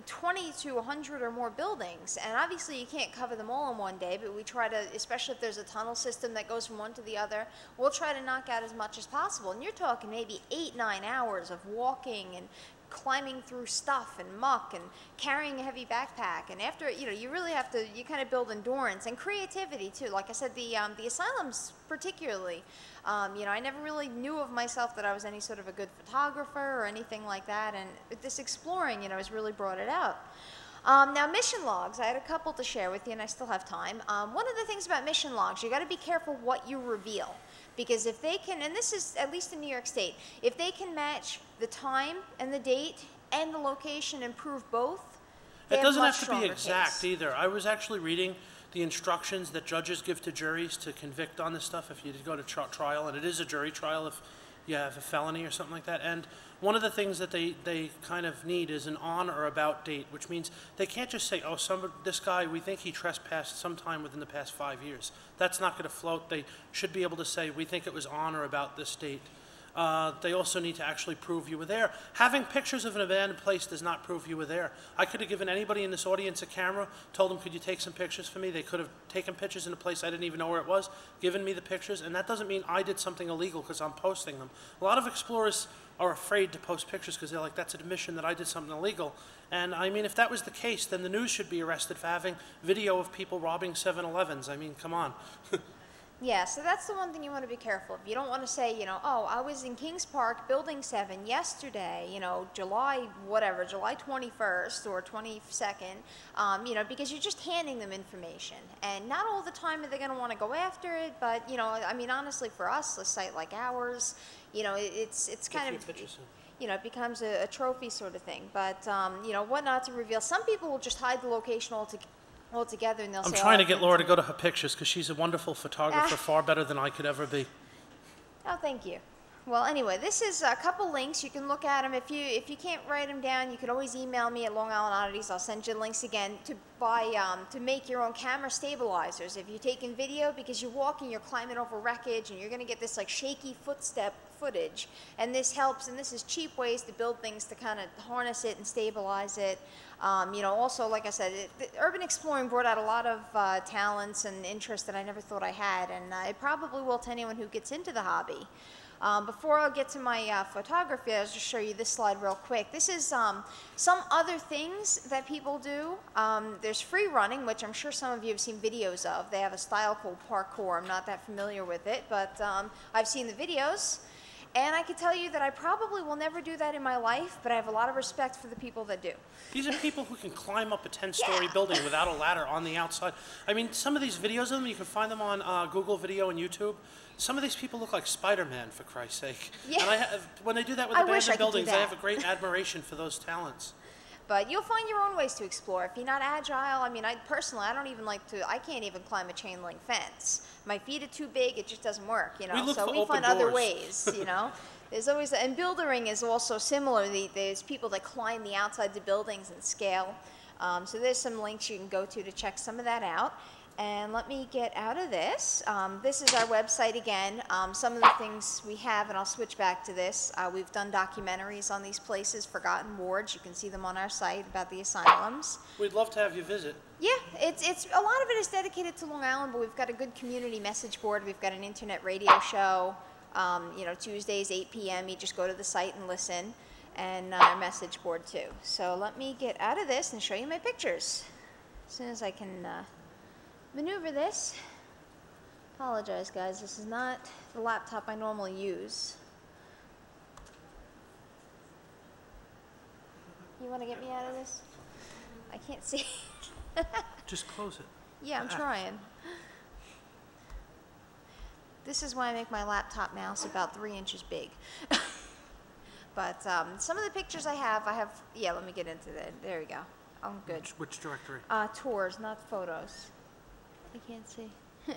20 to 100 or more buildings, and obviously you can't cover them all in one day, but we try to, especially if there's a tunnel system that goes from one to the other, we'll try to knock out as much as possible. And you're talking maybe eight, nine hours of walking and climbing through stuff and muck and carrying a heavy backpack. And after, you know, you really have to, you kind of build endurance and creativity too. Like I said, the, um, the asylums particularly, um, you know, I never really knew of myself that I was any sort of a good photographer or anything like that. And this exploring, you know, has really brought it out. Um, now, mission logs, I had a couple to share with you, and I still have time. Um, one of the things about mission logs, you got to be careful what you reveal. Because if they can, and this is at least in New York State, if they can match the time and the date and the location and prove both, It doesn't much have to be exact case. either. I was actually reading the instructions that judges give to juries to convict on this stuff if you go to tri- trial, and it is a jury trial if you have a felony or something like that. And one of the things that they, they kind of need is an on or about date, which means they can't just say, oh, some, this guy, we think he trespassed sometime within the past five years. That's not going to float. They should be able to say, we think it was on or about this date. Uh, they also need to actually prove you were there. Having pictures of an abandoned place does not prove you were there. I could have given anybody in this audience a camera, told them, could you take some pictures for me? They could have taken pictures in a place I didn't even know where it was, given me the pictures, and that doesn't mean I did something illegal because I'm posting them. A lot of explorers are afraid to post pictures because they're like, that's an admission that I did something illegal. And I mean, if that was the case, then the news should be arrested for having video of people robbing 7 Elevens. I mean, come on. Yeah, so that's the one thing you want to be careful of. You don't want to say, you know, oh, I was in Kings Park, Building 7 yesterday, you know, July, whatever, July 21st or 22nd, um, you know, because you're just handing them information. And not all the time are they going to want to go after it, but, you know, I mean, honestly, for us, a site like ours, you know, it- it's, it's kind of you know, it becomes a, a trophy sort of thing. But, um, you know, what not to reveal. Some people will just hide the location alto- altogether and they'll I'm say, trying oh, to get Laura to go to her pictures because she's a wonderful photographer, Ah. far better than I could ever be. Oh, thank you. Well, anyway, this is a couple links. You can look at them. If you if you can't write them down, you can always email me at Long Island Oddities. I'll send you links again to buy um, to make your own camera stabilizers. If you're taking video because you're walking, you're climbing over wreckage, and you're going to get this like shaky footstep footage. And this helps. And this is cheap ways to build things to kind of harness it and stabilize it. Um, you know, also, like I said, it, urban exploring brought out a lot of uh, talents and interests that I never thought I had, and uh, it probably will to anyone who gets into the hobby. Um, before I get to my uh, photography, I'll just show you this slide real quick. This is um, some other things that people do. Um, there's free running, which I'm sure some of you have seen videos of. They have a style called parkour. I'm not that familiar with it, but um, I've seen the videos. And I can tell you that I probably will never do that in my life, but I have a lot of respect for the people that do. These are people who can climb up a 10-story Yeah. building without a ladder on the outside. I mean, some of these videos of them, you can find them on uh, Google Video and YouTube. Some of these people look like Spider-Man, for Christ's sake. Yeah. And I have, when they do that with I abandoned buildings, I have a great admiration for those talents. But you'll find your own ways to explore. If you're not agile, I mean, I personally, I don't even like to. I can't even climb a chain link fence. My feet are too big. It just doesn't work, you know. We so we find other ways, you know. There's always and buildering is also similar. The, there's people that climb the outsides of buildings and scale. Um, so there's some links you can go to to check some of that out. And let me get out of this. Um, this is our website again. Um, some of the things we have, and I'll switch back to this. Uh, we've done documentaries on these places, forgotten wards. You can see them on our site about the asylums. We'd love to have you visit. Yeah, it's it's a lot of it is dedicated to Long Island, but we've got a good community message board. We've got an internet radio show. Um, you know, Tuesdays 8 p.m. You just go to the site and listen, and uh, our message board too. So let me get out of this and show you my pictures. As soon as I can uh, maneuver this. Apologize, guys. This is not the laptop I normally use. You want to get me out of this? I can't see. Just close it. Yeah, I'm trying. This is why I make my laptop mouse about three inches big. but um, some of the pictures I have, I have, yeah, let me get into that. There we go. I'm good. Which, which directory? Uh, tours, not photos. I can't see.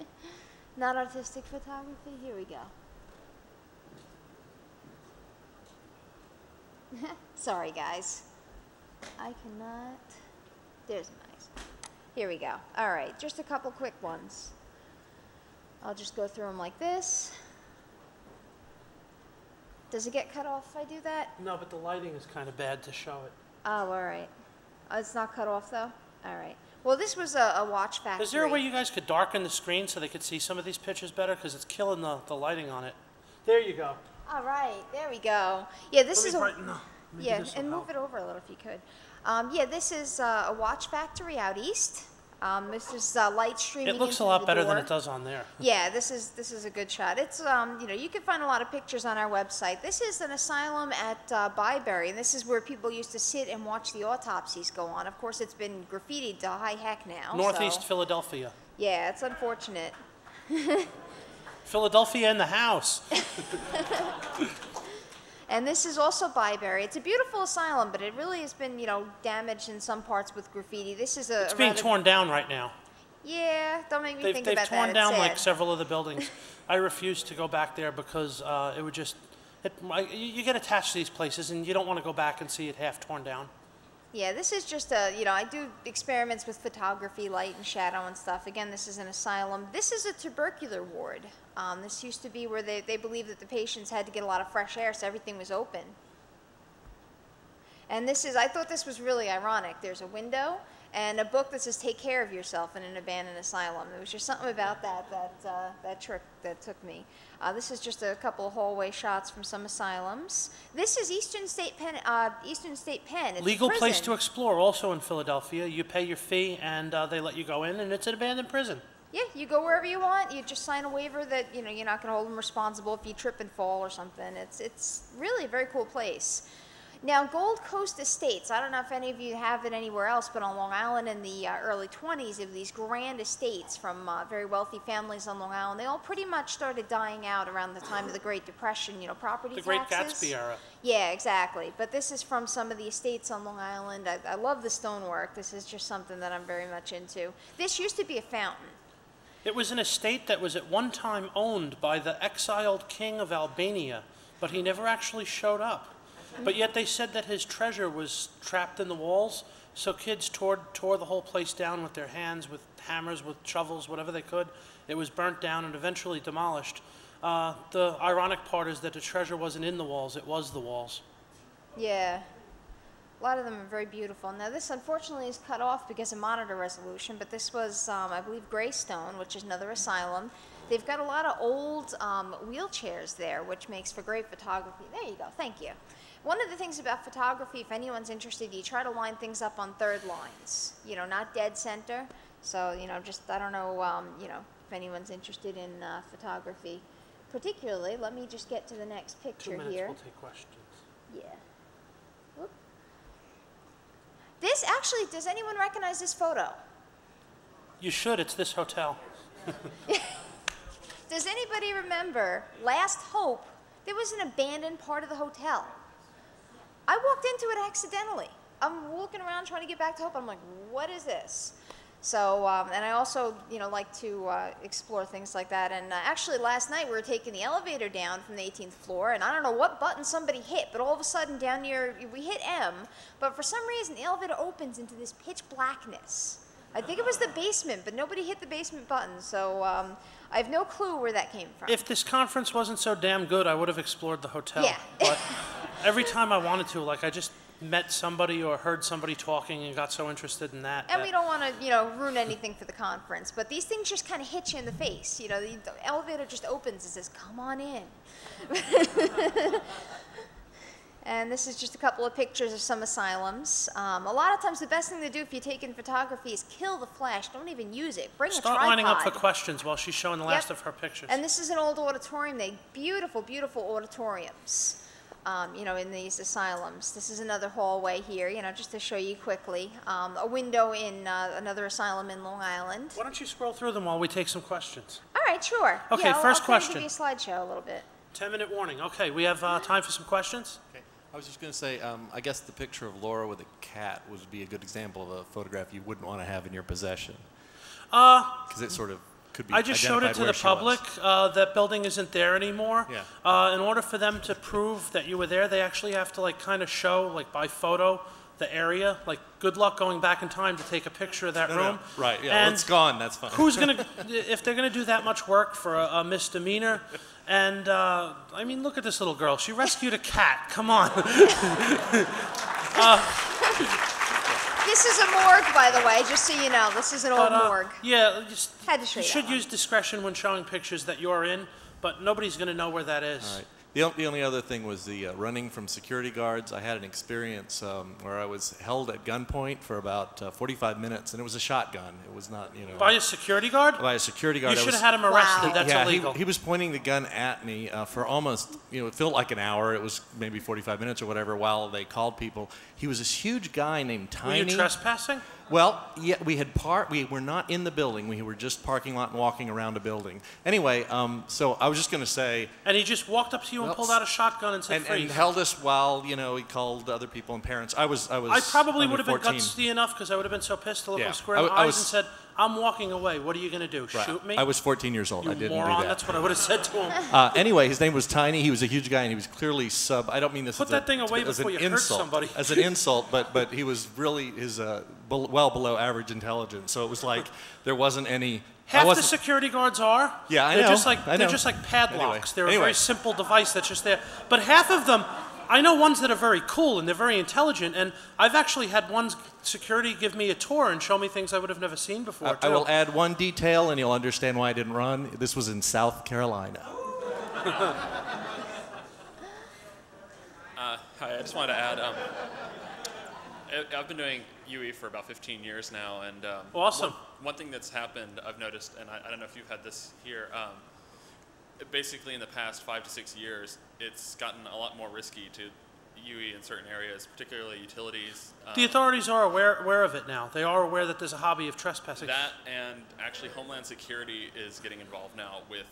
not artistic photography. Here we go. Sorry, guys. I cannot. There's nice. Here we go. All right, just a couple quick ones. I'll just go through them like this. Does it get cut off if I do that? No, but the lighting is kind of bad to show it. Oh, all right. Oh, it's not cut off though. All right. Well, this was a, a watch factory. Is there a way you guys could darken the screen so they could see some of these pictures better? Because it's killing the, the lighting on it. There you go. All right, there we go. Yeah, this Let is me a brighten- no, maybe yeah, this will and move help. it over a little if you could. Um, yeah, this is uh, a watch factory out east. Um, this is uh, light streaming. It looks a lot better than it does on there. Yeah, this is this is a good shot. It's um, you know, you can find a lot of pictures on our website. This is an asylum at uh, Byberry, and this is where people used to sit and watch the autopsies go on. Of course, it's been graffitied to high heck now. Northeast so- Philadelphia. Yeah, it's unfortunate. Philadelphia in the house. And this is also Byberry. It's a beautiful asylum, but it really has been, you know, damaged in some parts with graffiti. This is a It's a being torn down right now. Yeah, don't make me They've, think they've about torn down like several of the buildings. I refuse to go back there because uh, it would just. It, you get attached to these places and you don't want to go back and see it half torn down. Yeah, this is just a, you know, I do experiments with photography, light and shadow and stuff. Again, this is an asylum. This is a tubercular ward. Um, this used to be where they, they believed that the patients had to get a lot of fresh air, so everything was open. And this is, I thought this was really ironic. There's a window and a book that says "Take care of yourself in an abandoned asylum." There was just something about that that uh, that trick that took me. Uh, this is just a couple of hallway shots from some asylums. This is Eastern State Pen, uh, Eastern State Pen. It's a Legal place to explore, also in Philadelphia. You pay your fee and uh, they let you go in, and it's an abandoned prison. Yeah, you go wherever you want. You just sign a waiver that you know you're not going to hold them responsible if you trip and fall or something. It's it's really a very cool place. Now, Gold Coast Estates. I don't know if any of you have it anywhere else, but on Long Island in the uh, early 20s, of these grand estates from uh, very wealthy families on Long Island. They all pretty much started dying out around the time of the Great Depression. You know, property The Great. Gatsby era. Yeah, exactly. But this is from some of the estates on Long Island. I, I love the stonework. This is just something that I'm very much into. This used to be a fountain. It was an estate that was at one time owned by the exiled king of Albania, but he never actually showed up. But yet they said that his treasure was trapped in the walls, so kids tore, tore the whole place down with their hands, with hammers, with shovels, whatever they could. It was burnt down and eventually demolished. Uh, the ironic part is that the treasure wasn't in the walls, it was the walls. Yeah. A lot of them are very beautiful. Now, this unfortunately is cut off because of monitor resolution, but this was, um, I believe, Greystone, which is another asylum. They've got a lot of old um, wheelchairs there, which makes for great photography. There you go. Thank you. One of the things about photography, if anyone's interested, you try to line things up on third lines, you know, not dead center. So, you know, just, I don't know, um, you know, if anyone's interested in uh, photography. particularly, let me just get to the next Two picture minutes, here. we'll take questions. Yeah. Whoop. This actually, does anyone recognize this photo? You should, it's this hotel. Does anybody remember Last Hope? There was an abandoned part of the hotel. I walked into it accidentally. I'm walking around trying to get back to Hope. I'm like, what is this? So, um, and I also, you know, like to uh, explore things like that. And uh, actually, last night we were taking the elevator down from the 18th floor, and I don't know what button somebody hit, but all of a sudden down near, we hit M, but for some reason the elevator opens into this pitch blackness. I think it was the basement, but nobody hit the basement button, so um, I have no clue where that came from. If this conference wasn't so damn good, I would have explored the hotel. Yeah. But every time I wanted to, like I just met somebody or heard somebody talking and got so interested in that. And that- we don't want to, you know, ruin anything for the conference, but these things just kind of hit you in the face. You know, the, the elevator just opens and says, "Come on in." and this is just a couple of pictures of some asylums. Um, a lot of times, the best thing to do if you're taking photography is kill the flash. Don't even use it. Bring a Start tripod. lining up for questions while she's showing the last Yep. of her pictures. And this is an old auditorium. They beautiful, beautiful auditoriums. Um, you know, in these asylums. This is another hallway here. You know, just to show you quickly. Um, a window in uh, another asylum in Long Island. Why don't you scroll through them while we take some questions? All right, sure. Okay, yeah, I'll, first I'll question. Kind of give you a slideshow a little bit. 10 minute warning. Okay, we have uh, time for some questions. Okay. I was just going to say, um, I guess the picture of Laura with a cat would be a good example of a photograph you wouldn't want to have in your possession. Because it sort of could be. I just showed it to the public. Uh, that building isn't there anymore. Yeah. Uh, in order for them to prove that you were there, they actually have to like kind of show, like by photo, the area. Like, good luck going back in time to take a picture of that No, no, room. Right. Yeah. And it's gone. That's fine. who's gonna, if they're gonna do that much work for a, a misdemeanor? And uh, I mean, look at this little girl. She rescued a cat. Come on. This is a morgue, by the way, just so you know. This is an old But, uh, morgue. Yeah, just, Had to show you you should that one. use discretion when showing pictures that you're in, but nobody's going to know where that is. All right. The, the only other thing was the uh, running from security guards. I had an experience um, where I was held at gunpoint for about uh, 45 minutes, and it was a shotgun. It was not, you know, By a security guard? by a security guard. You I should was- have had him arrested. Wow. That's yeah, illegal. He, he was pointing the gun at me uh, for almost, you know, it felt like an hour. It was maybe 45 minutes or whatever while they called people. He was this huge guy named Were Tiny. you trespassing? Well, yeah, we had part. We were not in the building. We were just parking lot and walking around a building. Anyway, um, so I was just going to say, And he just walked up to you and pulled out a shotgun and said, and, and held us while you know he called other people and parents. I was, I was. I probably would have been 14. gutsy enough because I would have been so pissed to look Yeah. him square in the eyes was- and said, I'm walking away. What are you going to do? Right. Shoot me? I was 14 years old. you I didn't moron. do that. That's what I would have said to him. Uh, anyway, his name was Tiny. He was a huge guy, and he was clearly sub. I don't mean this Put as that a, thing away as before you hurt insult, somebody. as an insult, but but he was really his uh, well below average intelligence. So it was like there wasn't any. Half the security guards are. Yeah, I they're know, Just like, They're just like padlocks. Anyway, they're a very simple device that's just there. But half of them, I know ones that are very cool and they're very intelligent. And I've actually had one security give me a tour and show me things I would have never seen before. I, I will add one detail, and you'll understand why I didn't run. This was in South Carolina. Hi, I just wanted to add. Um, I- I've been doing UE for about 15 years now, and um, Awesome. One, one thing that's happened, I've noticed, and I, I don't know if you've had this here. Um, it basically, in the past five to six years, it's gotten a lot more risky to UE in certain areas, particularly utilities. Um, The authorities are aware, aware of it now. They are aware that there's a hobby of trespassing. that and actually Homeland Security is getting involved now with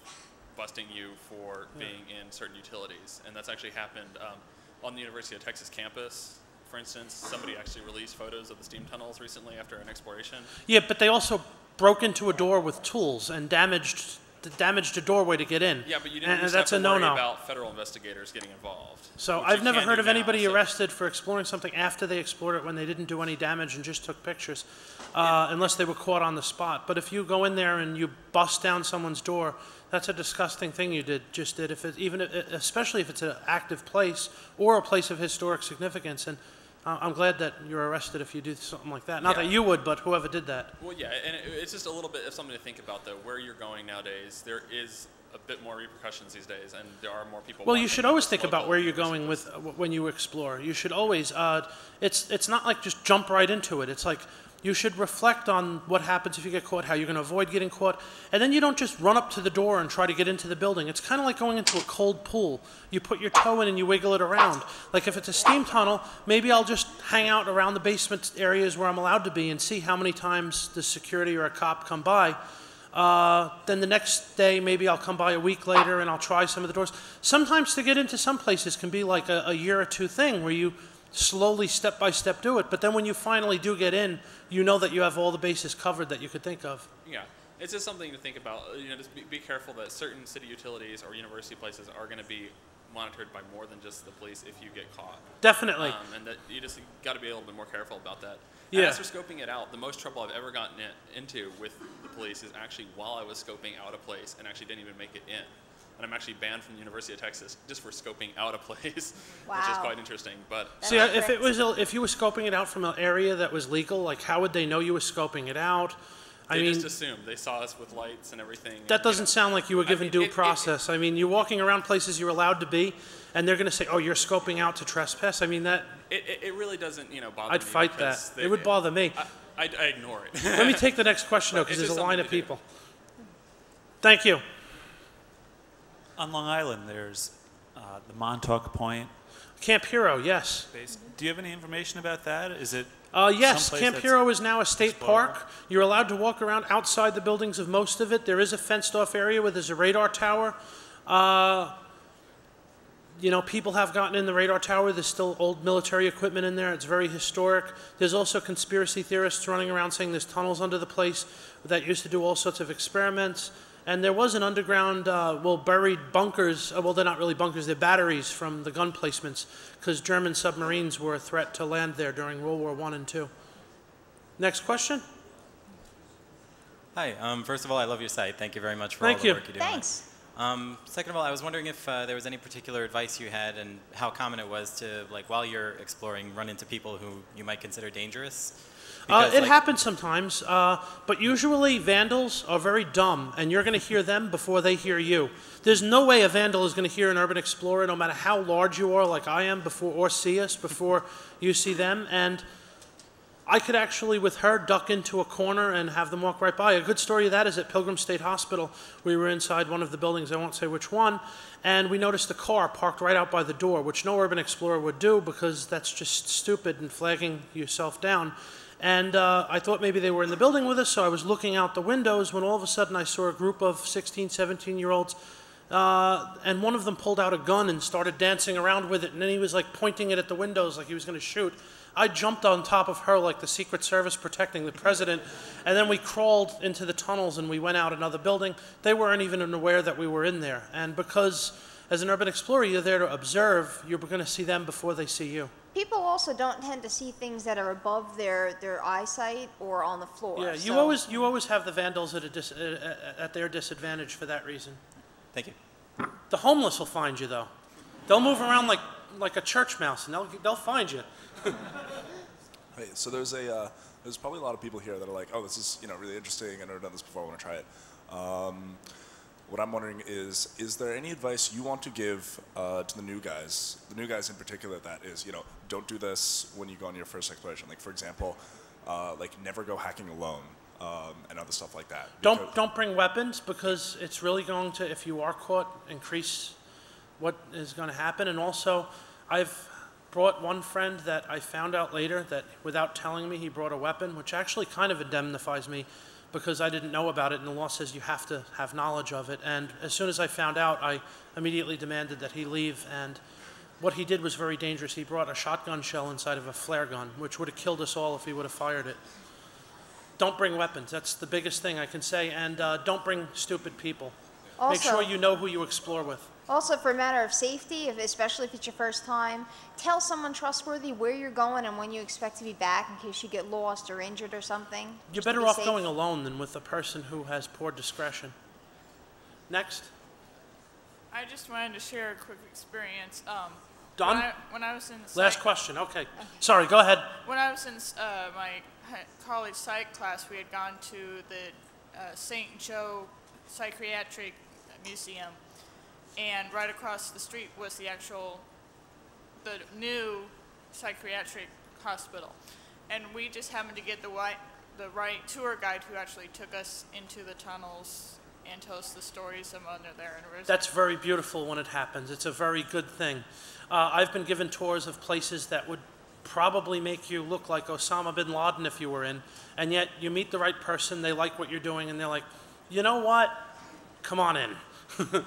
busting you for being in certain utilities, and that's actually happened um, on the University of Texas campus. For instance, somebody actually released photos of the steam tunnels recently after an exploration. Yeah, but they also broke into a door with tools and damaged damaged a doorway to get in. Yeah, but you didn't and used that's to a worry no-no. about federal investigators getting involved. So I've never heard of now, anybody so- arrested for exploring something after they explored it when they didn't do any damage and just took pictures, uh, unless they were caught on the spot. But if you go in there and you bust down someone's door, that's a disgusting thing you did. Just did. If it, even if- especially if it's an active place or a place of historic significance. And I'm glad that you're arrested if you do something like that. Not Yeah. that you would, but whoever did that. Well, yeah, and it's just a little bit of something to think about, though. Where you're going nowadays, there is a bit more repercussions these days, and there are more people. Well, you should always think about where you're going with uh, when you explore. You should always. Uh, it's it's not like just jump right into it. It's like you should reflect on what happens if you get caught, how you're going to avoid getting caught, and then you don't just run up to the door and try to get into the building. It's kind of like going into a cold pool. You put your toe in and you wiggle it around. Like if it's a steam tunnel, maybe I'll just hang out around the basement areas where I'm allowed to be and see how many times the security or a cop come by. Uh, then the next day, maybe I'll come by a week later and I'll try some of the doors. Sometimes to get into some places can be like a, a year or two thing where you slowly, step by step, do it. But then when you finally do get in, you know that you have all the bases covered that you could think of. Yeah, it's just something to think about. You know, just be, be careful that certain city utilities or university places are going to be monitored by more than just the police if you get caught. Definitely. Um, and that you just got to be a little bit more careful about that. Yeah. As for scoping it out, the most trouble I've ever gotten in, into with the police is actually while I was scoping out a place and actually didn't even make it in. And I'm actually banned from the University of Texas just for scoping out a place, which is quite interesting. But See, That's uh, if it was, a- if you were scoping it out from an area that was legal, like how would they know you were scoping it out? I they mean, just assumed they saw us with lights and everything. that and, doesn't know, sound like you were I given mean, due it- it- process. I mean, you're walking around places you're allowed to be, and they're going to say, "Oh, you're scoping out to trespass." I mean, that It, it, it really doesn't, you know, bother I'd me. fight that. they- It would bother me. I, I, I ignore it. Let me take the next question though, because there's a line of do. people. Thank you. On Long Island, there's uh, the Montauk Point Camp Hero, yes. base. Do you have any information about that? Is it? Uh, yes, Camp Hero is now a state park. You're allowed to walk around outside the buildings of most of it. There is a fenced-off area where there's a radar tower. Uh, you know, people have gotten in the radar tower. There's still old military equipment in there. It's very historic. There's also conspiracy theorists running around saying there's tunnels under the place that used to do all sorts of experiments. And there was an underground, uh, well, buried bunkers. Uh, well, they're not really bunkers, they're batteries from the gun placements because German submarines were a threat to land there during World War I and II. Next question? Hi. Um, first of all, I love your site. Thank you very much for Thank all the you. work you do. on it. Thanks. Um, second of all, I was wondering if uh, there was any particular advice you had and how common it was to, like, while you're exploring, run into people who you might consider dangerous. Uh, it like, happens sometimes, uh, but usually vandals are very dumb, and you're going to hear them before they hear you. There's no way a vandal is going to hear an urban explorer, no matter how large you are, like I am, before or see us before you see them. And I could actually, with her, duck into a corner and have them walk right by. A good story of that is at Pilgrim State Hospital. We were inside one of the buildings, I won't say which one, and we noticed a car parked right out by the door, which no urban explorer would do because that's just stupid and flagging yourself down. And uh, I thought maybe they were in the building with us, so I was looking out the windows when all of a sudden I saw a group of 16, 17 year olds uh, and one of them pulled out a gun and started dancing around with it, and then he was like pointing it at the windows like he was going to shoot. I jumped on top of her like the Secret Service protecting the president, and then we crawled into the tunnels and we went out another building. They weren't even aware that we were in there, and because as an urban explorer you're there to observe, you're going to see them before they see you. People also don't tend to see things that are above their, their eyesight or on the floor. Yeah, you so- always you always have the vandals at a dis- uh, uh, at their disadvantage for that reason. Thank you. The homeless will find you though. They'll move around like like a church mouse, and they'll they'll find you. Hey, so there's a uh, there's probably a lot of people here that are like, oh, this is you know really interesting. I've never done this before. I want to try it. Um, what I'm wondering is, is there any advice you want to give uh, to the new guys, the new guys in particular, that is, you know, don't do this when you go on your first exploration. Like, for example, uh, like never go hacking alone um, and other stuff like that. Don't don't bring weapons because it's really going to, if you are caught, increase what is going to happen. And also, I've brought one friend that I found out later that without telling me he brought a weapon, which actually kind of indemnifies me because I didn't know about it, and the law says you have to have knowledge of it. And as soon as I found out, I immediately demanded that he leave. And what he did was very dangerous. He brought a shotgun shell inside of a flare gun, which would have killed us all if he would have fired it. Don't bring weapons. That's the biggest thing I can say. And uh, don't bring stupid people. Make sure you know who you explore with. Also, for a matter of safety, if, especially if it's your first time, tell someone trustworthy where you're going and when you expect to be back in case you get lost or injured or something. You're better be off safe. going alone than with a person who has poor discretion. Next. I just wanted to share a quick experience. Um, Done? When I, when I was in Last question. Okay. Sorry, go ahead. When I was in uh, my college psych class, we had gone to the uh, St. Joe Psychiatric Museum, and right across the street was the actual, the new psychiatric hospital. and we just happened to get the right, the right tour guide who actually took us into the tunnels and told us the stories of under there. And That's very beautiful when it happens. It's a very good thing. Uh, I've been given tours of places that would probably make you look like Osama bin Laden if you were in, and yet you meet the right person, they like what you're doing, and they're like, you know what? Come on in.